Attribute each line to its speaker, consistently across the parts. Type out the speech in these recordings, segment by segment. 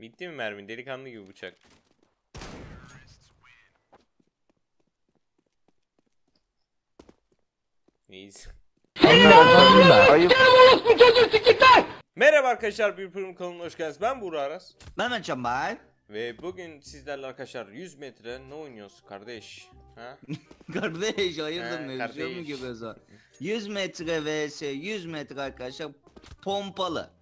Speaker 1: Bitti mi mermin? Delikanlı gibi bıçak. Neyse. Merhaba arkadaşlar bir pırım kanalına hoş geldiniz. Ben Buğra Aras.
Speaker 2: Mehmet Çambay.
Speaker 1: Ve bugün sizlerle arkadaşlar 100 metre ne oynuyoruz kardeş? Ha?
Speaker 2: Kardeş hayırdır mı
Speaker 1: kardeş.
Speaker 2: giriyoruz o? 100 metre vs 100 metre arkadaşlar pompalı.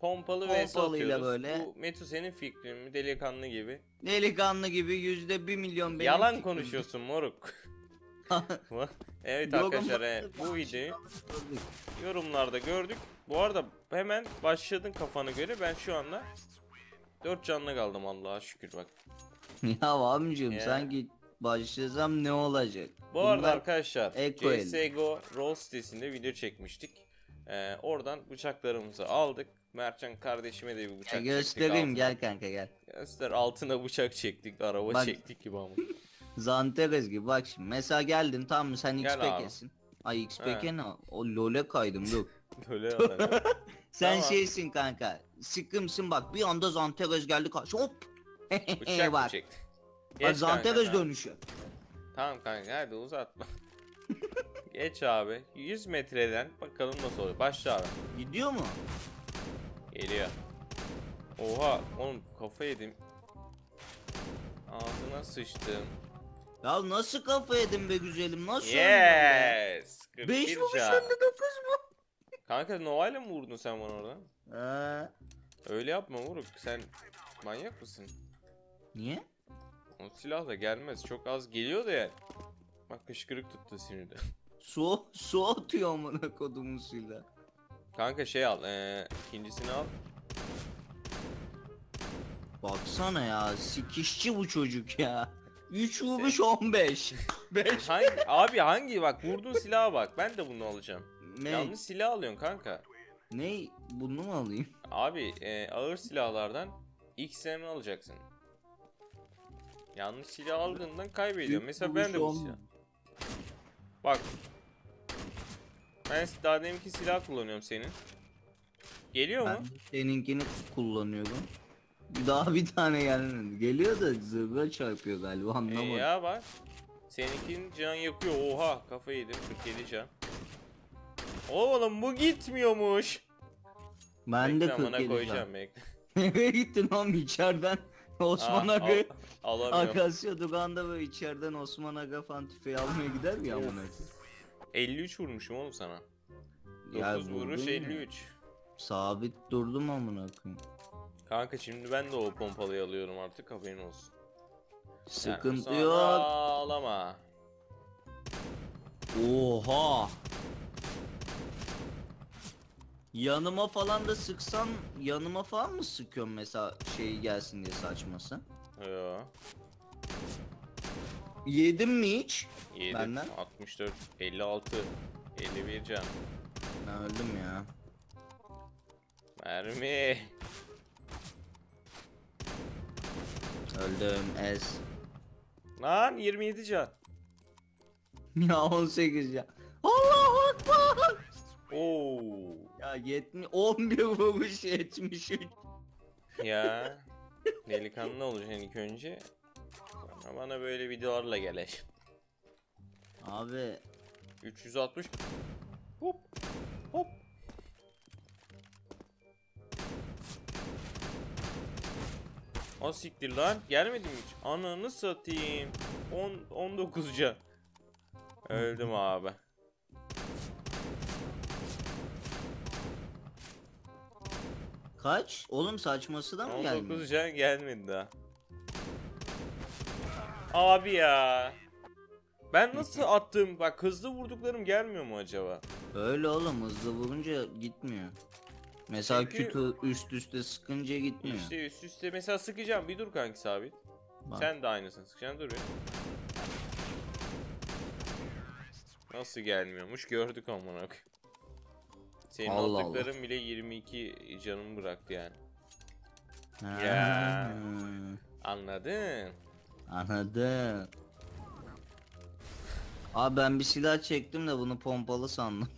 Speaker 1: Pompalı vs
Speaker 2: Pompalıyla
Speaker 1: atıyoruz.
Speaker 2: böyle.
Speaker 1: Bu Metu senin fikrin mi? Delikanlı gibi.
Speaker 2: Delikanlı gibi yüzde 1 milyon benim
Speaker 1: Yalan
Speaker 2: fikrim.
Speaker 1: konuşuyorsun moruk. evet
Speaker 2: Yok
Speaker 1: arkadaşlar
Speaker 2: ama-
Speaker 1: e, bu videoyu yorumlarda gördük. Bu arada hemen başladın kafana göre ben şu anda 4 canlı kaldım Allah'a şükür bak.
Speaker 2: ya amcım
Speaker 1: Ya.
Speaker 2: sanki başlasam ne olacak?
Speaker 1: Bu arada
Speaker 2: Bunlar-
Speaker 1: arkadaşlar
Speaker 2: Eko el.
Speaker 1: CSGO Roll sitesinde video çekmiştik. Ee, oradan bıçaklarımızı aldık. Mertcan kardeşime de bir bıçak
Speaker 2: Ya
Speaker 1: çektik.
Speaker 2: göstereyim
Speaker 1: altına.
Speaker 2: gel kanka gel.
Speaker 1: Göster altına bıçak çektik. Araba
Speaker 2: Bak.
Speaker 1: çektik gibi ama.
Speaker 2: Zanteres gibi bak şimdi mesela geldin tamam mı sen
Speaker 1: Gel abi.
Speaker 2: XPK'sin. Ay XPK
Speaker 1: He.
Speaker 2: ne? O LoL'e kaydım dur.
Speaker 1: Böyle adam.
Speaker 2: Sen
Speaker 1: Tamam.
Speaker 2: şeysin kanka. Sıkkımsın bak bir anda Zanteres geldi karşı hop.
Speaker 1: Bıçak mı
Speaker 2: bak.
Speaker 1: çekti? Geç kanka,
Speaker 2: Zanteres dönüşü.
Speaker 1: Tamam kanka hadi uzatma. Geç abi. 100 metreden bakalım nasıl oluyor. Başla abi.
Speaker 2: Gidiyor mu?
Speaker 1: Geliyor. Oha oğlum kafa yedim. Ağzına sıçtım.
Speaker 2: Ya nasıl kafa yedin be güzelim nasıl?
Speaker 1: Yes.
Speaker 2: 5
Speaker 1: 41
Speaker 2: vuruş
Speaker 1: can.
Speaker 2: 59 mu?
Speaker 1: Kanka Nova ile mi vurdun sen bana oradan?
Speaker 2: Ee,
Speaker 1: Öyle yapma Vuruk. Sen manyak mısın?
Speaker 2: niye?
Speaker 1: O silahla gelmez. Çok az geliyor da yani. Bak kışkırık tuttu sinirde.
Speaker 2: Su, su atıyor amına kodumun suyla.
Speaker 1: Kanka şey al. Ee, ikincisini al.
Speaker 2: Baksana ya sikişçi bu çocuk ya. 3 vuruş 15. 5.
Speaker 1: Hangi, abi hangi bak vurduğun silaha bak. Ben de bunu alacağım.
Speaker 2: Ne?
Speaker 1: Yanlış silah alıyorsun kanka.
Speaker 2: Ne? Bunu mu alayım?
Speaker 1: Abi e, ağır silahlardan XM alacaksın. Yanlış silah aldığından kaybediyorsun.
Speaker 2: Üç
Speaker 1: Mesela ben de bu silah. Bak. Ben daha deminki silah kullanıyorum senin. Geliyor
Speaker 2: Ben
Speaker 1: mu?
Speaker 2: de seninkini kullanıyorum. Daha bir tane gelmedi. Geliyor da zırha çarpıyor galiba
Speaker 1: E,
Speaker 2: anlamadım.
Speaker 1: ya bak. Seninkinin can yakıyor. Oha kafayı yedim. 47 can. Oğlum bu gitmiyormuş.
Speaker 2: ben de
Speaker 1: Bekle, amına
Speaker 2: 47
Speaker 1: koyacağım bekle.
Speaker 2: Nereye gittin oğlum içeriden? Osman
Speaker 1: Aa,
Speaker 2: Aga.
Speaker 1: al- alamıyorum.
Speaker 2: Akasya Dugan'da böyle içeriden Osman Aga falan tüfeği almaya gider mi ya amına koyayım?
Speaker 1: 53 vurmuşum oğlum sana. 9
Speaker 2: Ya
Speaker 1: vuruş
Speaker 2: vurdun ya.
Speaker 1: 53.
Speaker 2: Sabit durdum amına koyayım.
Speaker 1: Kanka şimdi ben de o pompalıyı alıyorum artık haberin olsun. Yani
Speaker 2: Sıkıntı
Speaker 1: sonra
Speaker 2: yok.
Speaker 1: Ağlama.
Speaker 2: Oha. Yanıma falan da sıksan yanıma falan mı sıkıyorsun mesela şey gelsin diye saçması?
Speaker 1: Yo.
Speaker 2: Yedim mi hiç?
Speaker 1: 7,
Speaker 2: Benden?
Speaker 1: 64, 56, 51 can.
Speaker 2: Ben öldüm ya.
Speaker 1: Mermi.
Speaker 2: Öldüm ez.
Speaker 1: Lan 27 can.
Speaker 2: Ya 18 ya. Allahu Ekber.
Speaker 1: Oo.
Speaker 2: Ya 70 11 vuruş 73.
Speaker 1: Ya. Delikanlı olacaksın ilk önce. Sonra bana böyle videolarla geleş.
Speaker 2: Abi
Speaker 1: 360. Hop. Hop. O siktir lan. Gelmedi mi hiç? Ananı satayım. 10 19 can. Öldüm abi.
Speaker 2: Kaç? Oğlum saçması da mı
Speaker 1: 19
Speaker 2: gelmiyor?
Speaker 1: can gelmedi daha. Abi ya. Ben nasıl attım? Bak hızlı vurduklarım gelmiyor mu acaba?
Speaker 2: Öyle oğlum hızlı vurunca gitmiyor. Mesela
Speaker 1: Çünkü-
Speaker 2: kütü üst üste sıkınca gitmiyor.
Speaker 1: İşte üst üste mesela sıkacağım. Bir dur kanki sabit.
Speaker 2: Bak.
Speaker 1: Sen de aynısını sıkacaksın dur bir. Nasıl gelmiyormuş gördük amına koyayım. Senin
Speaker 2: Allah Allah.
Speaker 1: attıkların bile 22 canımı bıraktı yani.
Speaker 2: Ha,
Speaker 1: Ya. Anladın?
Speaker 2: Anladım. Abi ben bir silah çektim de bunu pompalı sandım.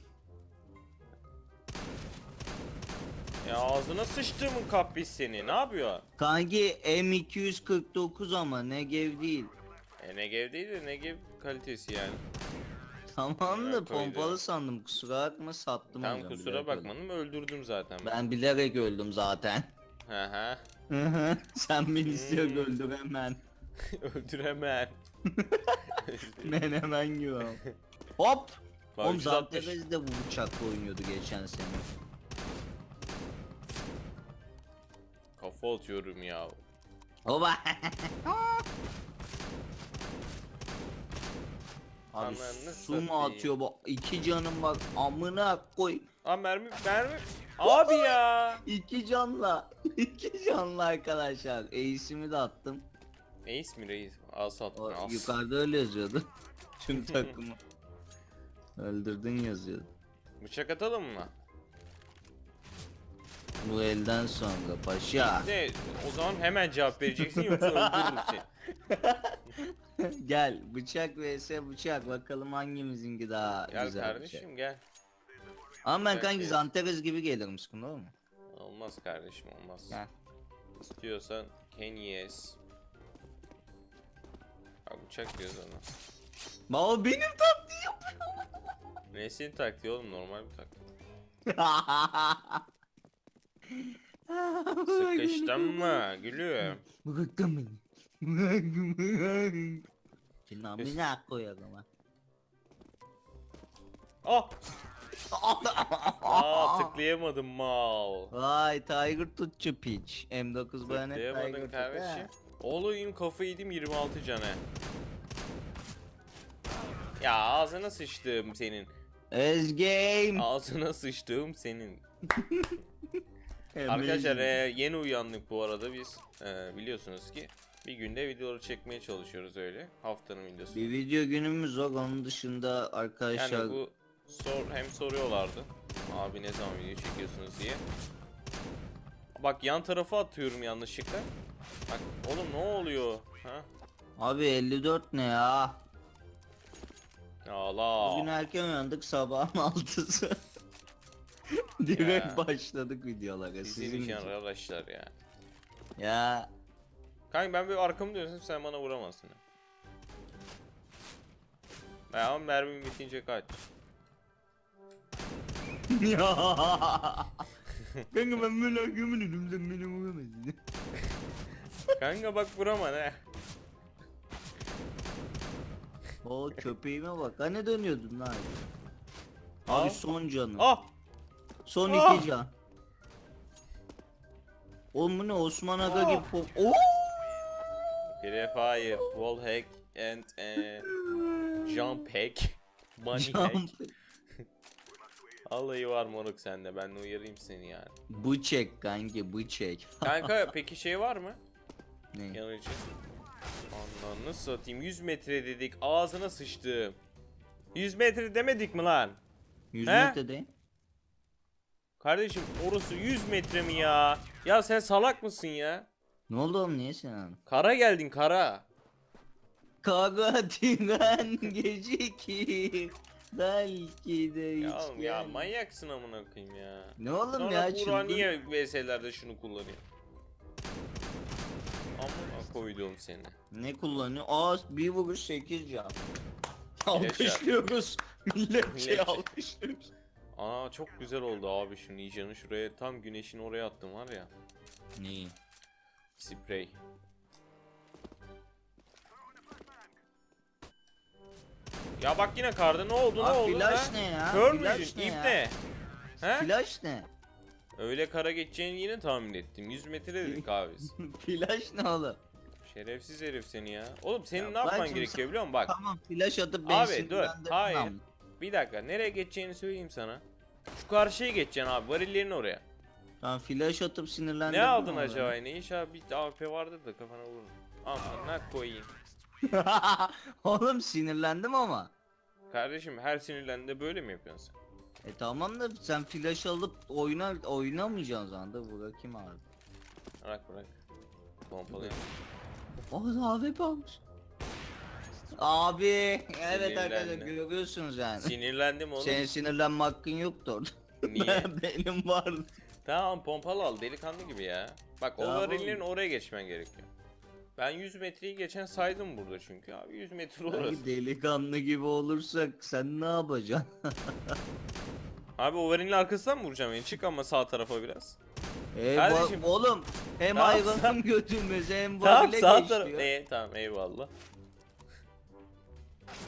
Speaker 1: Ya Ağzına sıçtığımın kapris seni. Ne yapıyor?
Speaker 2: Kanki M249 ama Negev değil.
Speaker 1: E, Negev değil de Negev kalitesi yani.
Speaker 2: Tamam da
Speaker 1: koydum.
Speaker 2: pompalı sandım kusura bakma sattım
Speaker 1: Tam
Speaker 2: hocam,
Speaker 1: kusura
Speaker 2: bilerek öldüm.
Speaker 1: bakmadım öldürdüm zaten. Ben.
Speaker 2: Ben bilerek öldüm zaten.
Speaker 1: Hı hı.
Speaker 2: Hı hı, Sen beni istiyor
Speaker 1: Hmm.
Speaker 2: öldür hemen.
Speaker 1: Öldüremem.
Speaker 2: Ben hemen yiyorum. Hop!
Speaker 1: Bak,
Speaker 2: Oğlum
Speaker 1: 360.
Speaker 2: Zanteres de bu bıçakla oynuyordu geçen sene.
Speaker 1: Kafa atıyorum ya.
Speaker 2: Oba! Abi
Speaker 1: Ananı
Speaker 2: su mu atıyor bu? İki canım bak amına koy.
Speaker 1: Aa mermi mermi. Abi ya.
Speaker 2: İki canla. İki canla arkadaşlar. Ace'imi de attım.
Speaker 1: Ace mi reis? As attın
Speaker 2: O,
Speaker 1: as.
Speaker 2: yukarıda öyle yazıyordu. Tüm takımı. Öldürdün yazıyordu.
Speaker 1: Bıçak atalım mı?
Speaker 2: Bu elden sonra paşa.
Speaker 1: Ne? O zaman hemen cevap vereceksin yoksa öldürürüm seni.
Speaker 2: gel bıçak vs bıçak bakalım hangimizinki daha
Speaker 1: Gel
Speaker 2: güzel
Speaker 1: kardeşim
Speaker 2: bıçak.
Speaker 1: gel.
Speaker 2: Ama ben kanki. Zanteres gibi gelirim sıkıntı olur mu?
Speaker 1: Olmaz kardeşim olmaz.
Speaker 2: Gel.
Speaker 1: İstiyorsan can yes. Bak bıçak diyoruz ona.
Speaker 2: Baba benim taktiği yapıyor.
Speaker 1: Ne senin taktiği oğlum normal bir taktik. Sıkıştın mı gülüm?
Speaker 2: Bıraktın beni. Bıraktın beni. Senin amına koyarım ha.
Speaker 1: Ah! Aa tıklayamadım mal.
Speaker 2: Vay Tiger tutçu piç. M9 bayonet Tiger
Speaker 1: Tıklayamadın
Speaker 2: tut
Speaker 1: kardeşim. Oğlum kafayı yedim 26 cane. Ya ağzına sıçtım senin.
Speaker 2: Özgame.
Speaker 1: Ağzına sıçtığım senin. Arkadaşlar e, yeni uyandık bu arada biz. E, biliyorsunuz ki bir günde videoları çekmeye çalışıyoruz öyle. Haftanın videosu.
Speaker 2: Bir video günümüz var onun dışında arkadaşlar
Speaker 1: Yani bu sor hem soruyorlardı. Abi ne zaman video çekiyorsunuz diye. Bak yan tarafa atıyorum yanlışlıkla. Bak oğlum ne oluyor? Ha?
Speaker 2: abi 54 ne ya?
Speaker 1: Allah.
Speaker 2: Bugün erken uyandık sabahın 6'sı. Direkt
Speaker 1: Ya.
Speaker 2: başladık videolara
Speaker 1: Sizin
Speaker 2: sizin
Speaker 1: için arkadaşlar ya.
Speaker 2: Ya
Speaker 1: Kanka ben böyle arkamı dönsem sen bana vuramazsın. Ya ama mermim bitince kaç.
Speaker 2: ya. Kanka ben böyle döndüm sen beni vuramazsın.
Speaker 1: Kanka bak vurama ne.
Speaker 2: O köpeğime bak. Hani dönüyordun lan?
Speaker 1: Aa.
Speaker 2: Abi son canı.
Speaker 1: Ah!
Speaker 2: Son
Speaker 1: Ah.
Speaker 2: iki can. Oğlum bu ne Osman Aga
Speaker 1: Ah.
Speaker 2: gibi pop. Oo!
Speaker 1: Prefire, wallhack and eh, jump hack. Money hack.
Speaker 2: Jump.
Speaker 1: Vallahi var moruk sende. Ben de uyarayım seni yani.
Speaker 2: Bıçak kanki bıçak.
Speaker 1: Kanka peki şey var mı?
Speaker 2: ne?
Speaker 1: Yanıcı. Ananı satayım. 100 metre dedik. Ağzına sıçtım. 100 metre demedik mi lan?
Speaker 2: 100
Speaker 1: He?
Speaker 2: metrede.
Speaker 1: Kardeşim orası 100 metre mi ya? Ya sen salak mısın ya?
Speaker 2: Ne oldu oğlum niye sen?
Speaker 1: Kara geldin kara.
Speaker 2: Kavga tren gecikir. Belki de hiç
Speaker 1: Ya oğlum ya manyaksın amına koyayım ya.
Speaker 2: Ne oğlum
Speaker 1: Sonra
Speaker 2: ya çılgın.
Speaker 1: niye VS'lerde şunu kullanıyor? Amına koydum seni.
Speaker 2: Ne kullanıyor? Aa bir vuruş 8 can.
Speaker 1: Yaşa.
Speaker 2: Alkışlıyoruz. Millet şey
Speaker 1: Millet-
Speaker 2: alkışlıyoruz.
Speaker 1: Aa çok güzel oldu abi şu ninjanı şuraya tam güneşin oraya attım var ya.
Speaker 2: Neyi?
Speaker 1: Sprey. Ya bak yine karda ne oldu ne
Speaker 2: Abi
Speaker 1: oldu
Speaker 2: flash
Speaker 1: ha?
Speaker 2: ne ya?
Speaker 1: Kör
Speaker 2: ne
Speaker 1: İp
Speaker 2: ya?
Speaker 1: ne? He?
Speaker 2: Flash ne?
Speaker 1: Öyle kara geçeceğini yine tahmin ettim. 100 metre dedik abi.
Speaker 2: Flash ne oğlum?
Speaker 1: Şerefsiz herif seni ya. Oğlum senin
Speaker 2: Ya
Speaker 1: ne yapman gerekiyor
Speaker 2: şimdi
Speaker 1: biliyor musun? Bak
Speaker 2: Tamam flash atıp beni
Speaker 1: Abi, dur. Hayır. bir dakika nereye geçeceğini söyleyeyim sana. Şu karşıya geçeceksin abi varillerin oraya.
Speaker 2: Tamam flash atıp sinirlendirme
Speaker 1: Ne aldın acaba
Speaker 2: beni.
Speaker 1: ne iş abi bir AWP vardır da kafana vurun. Amına koyayım.
Speaker 2: Oğlum sinirlendim ama.
Speaker 1: Kardeşim her sinirlendiğinde böyle mi yapıyorsun sen?
Speaker 2: E tamam da sen flash alıp oyna oynamayacaksın zaman da bırakayım abi.
Speaker 1: Bırak bırak. Pompalayayım.
Speaker 2: O AWP almış. Abi evet arkadaşlar görüyorsunuz yani.
Speaker 1: Sinirlendim oğlum.
Speaker 2: Senin sinirlenme hakkın yoktu orada.
Speaker 1: Niye?
Speaker 2: Benim vardı.
Speaker 1: Tamam pompalı al delikanlı gibi ya. Bak o
Speaker 2: Tamam.
Speaker 1: varilin oraya geçmen gerekiyor. Ben 100 metreyi geçen saydım burada çünkü abi 100 metre orası.
Speaker 2: Sanki delikanlı gibi olursak sen ne yapacaksın?
Speaker 1: Abi o varilin arkasından mı vuracağım yani? Çık ama sağ tarafa biraz.
Speaker 2: Ey
Speaker 1: Kardeşim.
Speaker 2: ba- oğlum hem
Speaker 1: Tamam,
Speaker 2: hayvanın götürmesi hem
Speaker 1: Tamam
Speaker 2: vabile
Speaker 1: sağ
Speaker 2: geç
Speaker 1: taraf.
Speaker 2: diyor.
Speaker 1: Ee, tamam eyvallah.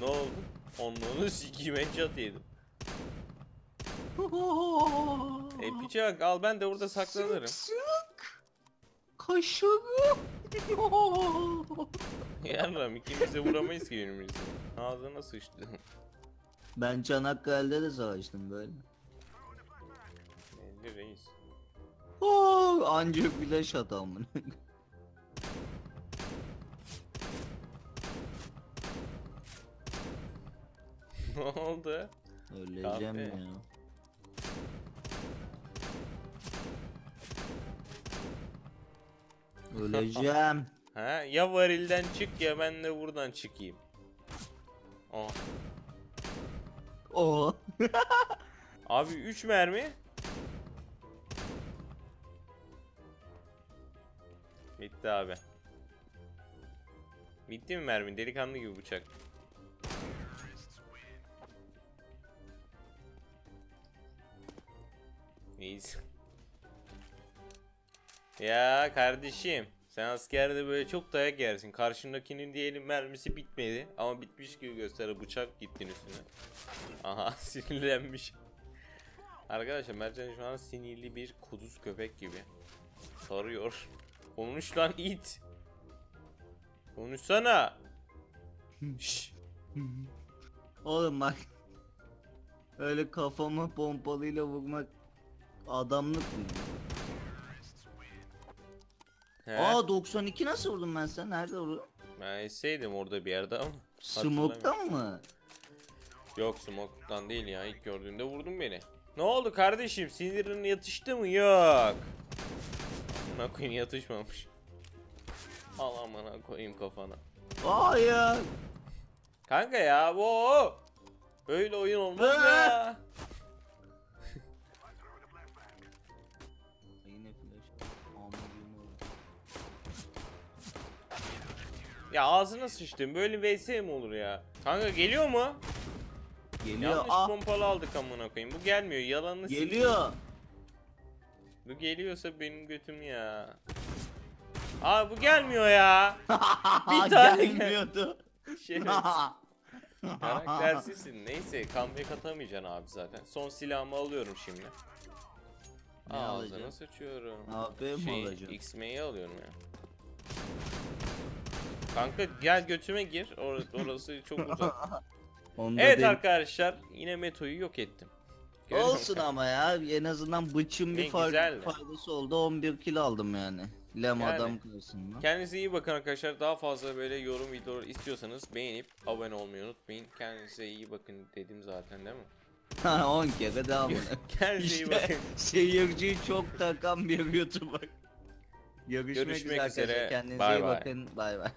Speaker 1: Ne oldu? Onluğunu sikiyim headshot yedim. E bak al ben de burada saklanırım.
Speaker 2: Sık sık. Kaşığı.
Speaker 1: Yarram ikimiz de vuramayız ki birbirimizi. Ağzına sıçtı.
Speaker 2: ben Çanakkale'de de savaştım böyle.
Speaker 1: Belli reis.
Speaker 2: Oo, ancak flash at amına.
Speaker 1: Ne oldu?
Speaker 2: Öleceğim
Speaker 1: Kahve.
Speaker 2: ya. Öleceğim.
Speaker 1: Ha ya varilden çık ya ben de buradan çıkayım. Oh.
Speaker 2: O.
Speaker 1: Abi 3 mermi. Bitti abi. Bitti mi mermi? Delikanlı gibi bıçak. İyiyiz. Ya kardeşim sen askerde böyle çok dayak yersin. Karşındakinin diyelim mermisi bitmedi ama bitmiş gibi gösterir bıçak gittin üstüne. Aha sinirlenmiş. Arkadaşlar Mercan şu an sinirli bir kuduz köpek gibi. Sarıyor. Konuş lan it. Konuşsana. Şşş.
Speaker 2: Oğlum bak. Öyle kafama pompalıyla vurmak adamlık mı?
Speaker 1: He.
Speaker 2: Aa 92 nasıl vurdum ben sen? Nerede vurdun?
Speaker 1: Ben esseydim orada bir yerde ama.
Speaker 2: Smoke'tan mı?
Speaker 1: Yok smoke'tan değil ya. İlk gördüğünde vurdun beni. Ne oldu kardeşim? Sinirin yatıştı mı? Yok. Amına koyayım yatışmamış. Al amına koyayım kafana.
Speaker 2: Hayır.
Speaker 1: Kanka ya bu. Böyle oyun olmaz ya. Ya ağzına sıçtım. Böyle vs mi olur ya? Kanka geliyor mu?
Speaker 2: Geliyor.
Speaker 1: Yanlış
Speaker 2: ah
Speaker 1: pompalı aldık amına koyayım. Bu gelmiyor. Yalanını
Speaker 2: geliyor.
Speaker 1: Bu geliyorsa benim götüm ya. Aa bu gelmiyor ya. Bir tane gel-
Speaker 2: gelmiyordu.
Speaker 1: Şerefsiz. Karaktersizsin. Neyse comeback atamayacaksın abi zaten. Son silahımı alıyorum şimdi.
Speaker 2: Ne
Speaker 1: Ağzına sıçıyorum.
Speaker 2: Mi
Speaker 1: Şey? X-May'i alıyorum ya. Kanka gel götüme gir. Or- orası çok uzak.
Speaker 2: Onda
Speaker 1: evet
Speaker 2: değil.
Speaker 1: arkadaşlar yine Meto'yu yok ettim. Görüyor
Speaker 2: Olsun
Speaker 1: musun?
Speaker 2: ama ya en azından bıçın
Speaker 1: Ne
Speaker 2: bir
Speaker 1: de.
Speaker 2: faydası oldu 11 kill aldım yani. Lem
Speaker 1: Yani.
Speaker 2: adam karşısında.
Speaker 1: Kendinize iyi bakın arkadaşlar. Daha fazla böyle yorum videoları istiyorsanız beğenip abone olmayı unutmayın. Kendinize iyi bakın dedim zaten değil mi?
Speaker 2: Ha 10 kere devam
Speaker 1: Kendinize iyi
Speaker 2: İşte
Speaker 1: bakın.
Speaker 2: seyirciyi çok takan bir YouTuber. Görüşmek,
Speaker 1: Görüşmek
Speaker 2: üzere
Speaker 1: üzere.
Speaker 2: Kendinize
Speaker 1: Bay
Speaker 2: iyi
Speaker 1: bay.
Speaker 2: bakın. Bay bay.